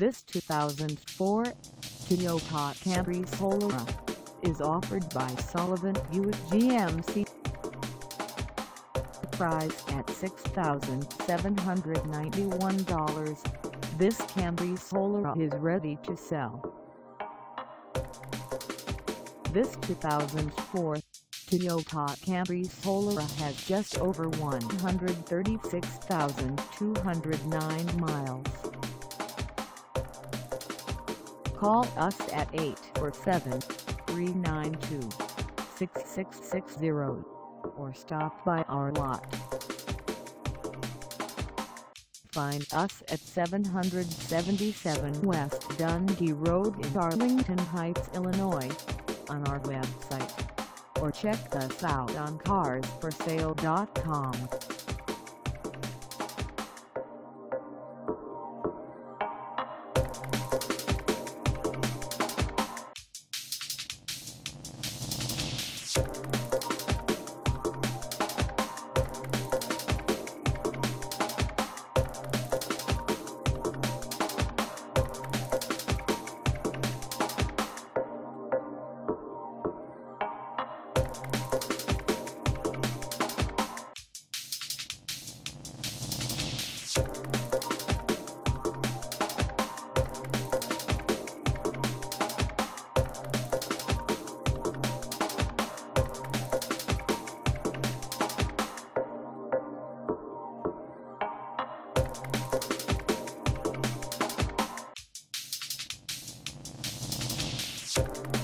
This 2004 Toyota Camry Solara is offered by Sullivan Buick GMC. Price at $6,791, this Camry Solara is ready to sell. This 2004 Toyota Camry Solara has just over 136,209 miles. Call us at 847-392-6660 or stop by our lot. Find us at 777 West Dundee Road in Arlington Heights, Illinois on our website or check us out on carsforsale.com. Thank